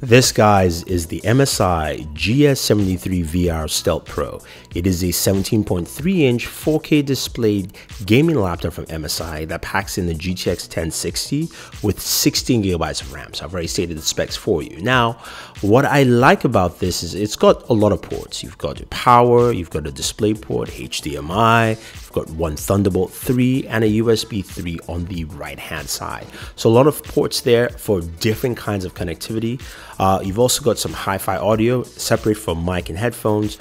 This, guys, is the MSI GS73 VR Stealth Pro. It is a 17.3 inch 4K displayed gaming laptop from MSI that packs in the GTX 1060 with 16 gigabytes of RAM. So I've already stated the specs for you. Now, what I like about this is it's got a lot of ports. You've got your power, you've got a display port, HDMI, you've got one Thunderbolt 3 and a USB 3 on the right hand side. So a lot of ports there for different kinds of connectivity. Uh, you've also got some hi-fi audio separate from mic and headphones,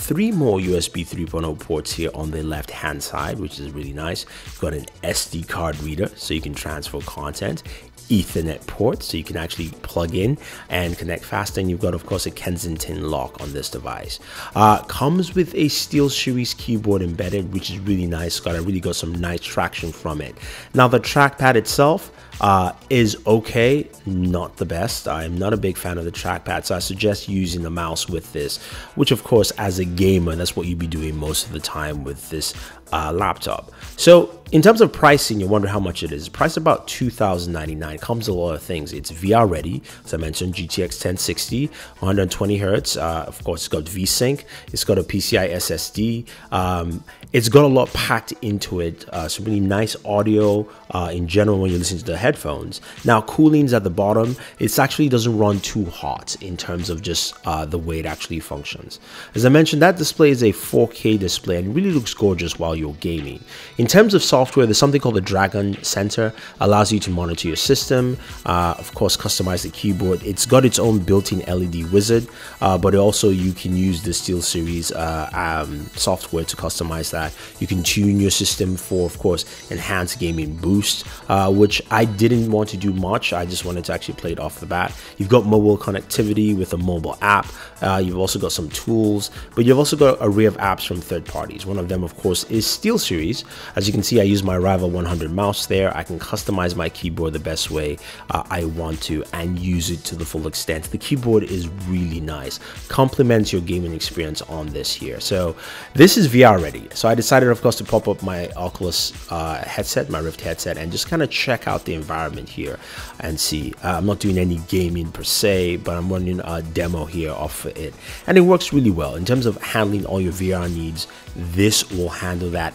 three more USB 3.0 ports here on the left hand side, which is really nice. You've got an SD card reader so you can transfer content. Ethernet port so you can actually plug in and connect fast. And you've got, of course, a Kensington lock on this device. Uh, comes with a SteelSeries keyboard embedded, which is really nice. Got I really got some nice traction from it. Now the trackpad itself uh, is okay, not the best. I'm not a big fan of the trackpad, so I suggest using the mouse with this, which of course, as a gamer, that's what you'd be doing most of the time with this uh, laptop. So in terms of pricing, you wonder how much it is. Price about 2,099. Comes a lot of things. It's VR ready, as I mentioned, GTX 1060, 120 hertz. Uh, of course, it's got VSync. It's got a PCI SSD. Um, it's got a lot packed into it. Uh, some really nice audio uh, in general when you listen to the headphones. Now, cooling's at the bottom. It actually doesn't run too hot in terms of just uh, the way it actually functions. As I mentioned, that display is a 4K display and really looks gorgeous while you're gaming. In terms of software, there's something called the Dragon Center, allows you to monitor your system, uh, of course, customize the keyboard. It's got its own built-in LED wizard, uh, but also you can use the SteelSeries uh, um, software to customize that. You can tune your system for, of course, enhanced gaming boost, uh, which I didn't want to do much. I just wanted to actually play it off the bat. You've got mobile connectivity with a mobile app. Uh, you've also got some tools, but you've also got an array of apps from third parties. One of them, of course, is SteelSeries. As you can see, I use my Rival 100 mouse there. I can customize my keyboard the best way uh, I want to and use it to the full extent. The keyboard is really nice, complements your gaming experience on this here. So this is VR ready. So I decided, of course, to pop up my Oculus uh, headset, my Rift headset, and just kind of check out the environment here and see. Uh, I'm not doing any gaming per se, but I'm running a demo here off of it. And it works really well. In terms of handling all your VR needs, this will handle that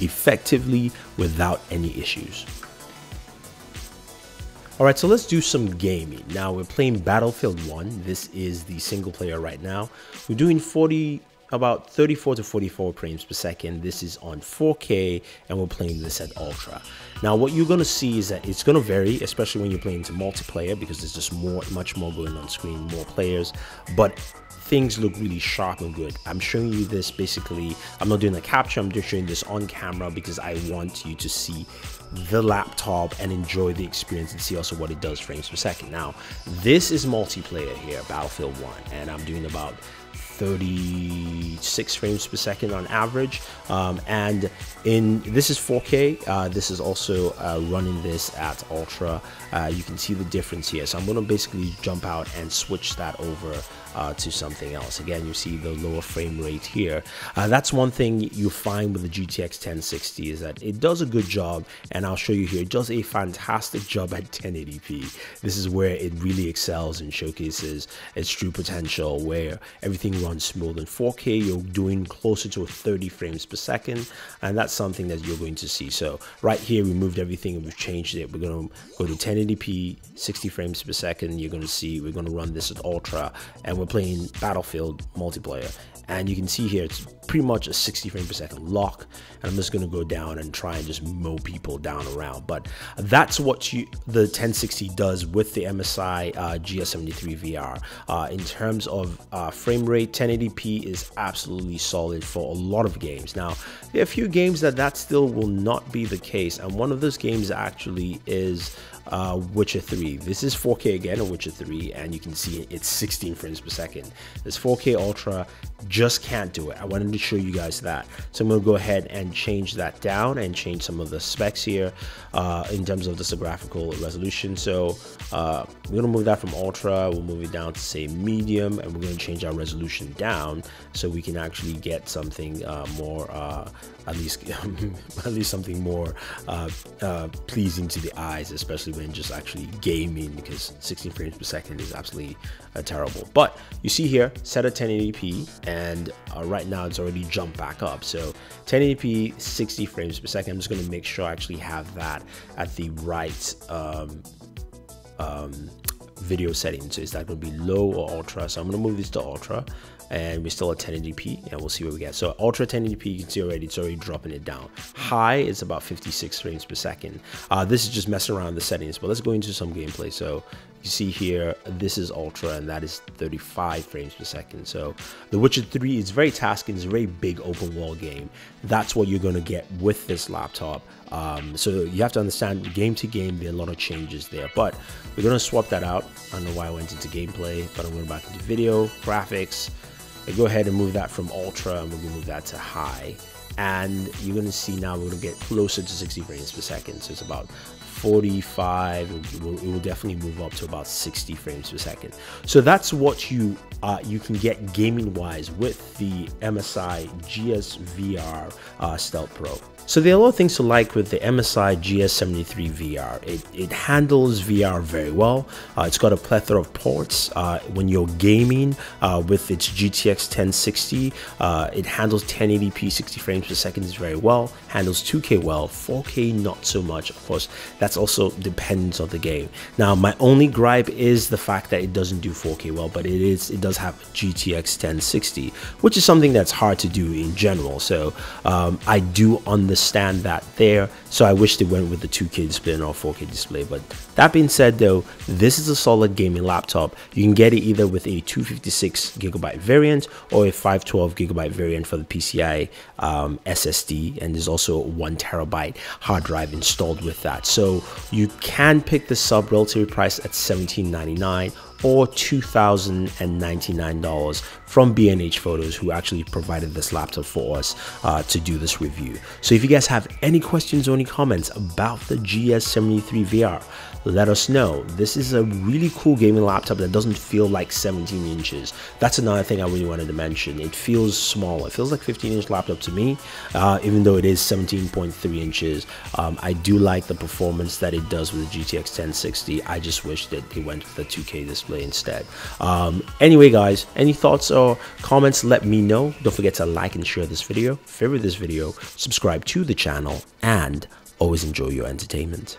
effectively without any issues. Alright, so let's do some gaming. Now we're playing Battlefield 1. This is the single player right now. We're doing 40 about 34 to 44 frames per second. This is on 4K and we're playing this at Ultra. Now what you're gonna see is that it's gonna vary, especially when you're playing to multiplayer because there's just more, much more going on screen, more players, but things look really sharp and good. I'm showing you this basically, I'm not doing a capture, I'm just showing this on camera because I want you to see the laptop and enjoy the experience and see also what it does frames per second. Now, this is multiplayer here, Battlefield 1, and I'm doing about 36 frames per second on average um, and in this is 4k uh, this is also uh, running this at ultra uh, you can see the difference here so i'm going to basically jump out and switch that over uh, to something else. Again, you see the lower frame rate here. Uh, that's one thing you find with the GTX 1060 is that it does a good job, and I'll show you here. It does a fantastic job at 1080p. This is where it really excels and showcases its true potential, where everything runs smooth. In 4K, you're doing closer to 30 frames per second, and that's something that you're going to see. So right here, we moved everything and we've changed it. We're going to go to 1080p, 60 frames per second. You're going to see we're going to run this at ultra, and we're playing Battlefield multiplayer. And you can see here, it's pretty much a 60 frame per second lock. And I'm just going to go down and try and just mow people down around. But that's what you, the 1060 does with the MSI uh, GS73 VR. Uh, in terms of uh, frame rate, 1080p is absolutely solid for a lot of games. Now, there are a few games that that still will not be the case. And one of those games actually is uh, Witcher 3. This is 4K again on Witcher 3, and you can see it's 16 frames per second. This 4K Ultra just can't do it. I wanted to show you guys that. So I'm to go ahead and change that down and change some of the specs here uh, in terms of the graphical resolution. So uh, we're to move that from Ultra, we'll move it down to say medium, and we're going to change our resolution down so we can actually get something uh, more uh, at least at least something more uh, uh, pleasing to the eyes, especially just actually gaming because 16 frames per second is absolutely uh, terrible. But you see here, set at 1080p, and uh, right now it's already jumped back up. So 1080p, 60 frames per second. I'm just going to make sure I actually have that at the right um, um, video settings. Is that going to be low or ultra? So I'm going to move this to ultra and we're still at 1080p and we'll see what we get. So ultra 1080p, you can see already, it's already dropping it down. High is about 56 frames per second. Uh, this is just messing around the settings, but let's go into some gameplay. So you see here, this is ultra and that is 35 frames per second. So The Witcher 3 is very tasking, it's a very big open world game. That's what you're gonna get with this laptop. Um, so you have to understand game to game, there are a lot of changes there, but we're gonna swap that out. I don't know why I went into gameplay, but I'm going back into video, graphics, I go ahead and move that from ultra and we're gonna move that to high and you're gonna see now we're gonna get closer to 60 frames per second so it's about 45 it will, it will, definitely move up to about 60 frames per second. So that's what you uh, you can get gaming wise with the msi gsvr uh, stealth pro so there are a lot of things to like with the MSI GS73 VR. It, it handles VR very well. Uh, it's got a plethora of ports. Uh, when you're gaming uh, with its GTX 1060, uh, it handles 1080p 60 frames per second very well. Handles 2K well, 4K not so much. Of course, that's also depends on the game. Now, my only gripe is the fact that it doesn't do 4K well, but it is it does have GTX 1060, which is something that's hard to do in general. So um, I do understand understand that there. So I wish they went with the 2K display not 4K display. But that being said, though, this is a solid gaming laptop. You can get it either with a 256 gigabyte variant or a 512 gigabyte variant for the PCI um, SSD, and there's also one terabyte hard drive installed with that. So you can pick the sub relatively price at 17.99 or $2,099 from B&H Photos who actually provided this laptop for us uh, to do this review. So if you guys have any questions or any comments about the GS73 VR, let us know. This is a really cool gaming laptop that doesn't feel like 17 inches. That's another thing I really wanted to mention. It feels small. It feels like 15 inch laptop to me, uh, even though it is 17.3 inches. Um, I do like the performance that it does with the GTX 1060. I just wish that they went with the 2K instead. Um, anyway, guys, any thoughts or comments, let me know. Don't forget to like and share this video, favorite this video, subscribe to the channel, and always enjoy your entertainment.